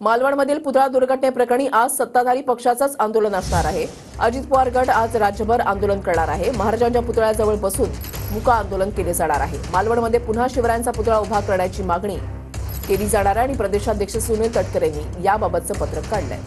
मालवणमधील पुतळा दुर्घटनेप्रकरणी आज सत्ताधारी पक्षाचंच आंदोलन असणार आहे. अजित पवार गट आज राज्यभर आंदोलन करणार आहे. महाराजांच्या पुतळ्याजवळ बसून मुका आंदोलन केले जाणार आहे. मालवणमध्ये पुन्हा शिवरायांचा पुतळा उभा करण्याची मागणी केली जाणार आहे आणि प्रदेशाध्यक्ष सुनील तटकरेंनी याबाबतचं पत्रक काढलंय.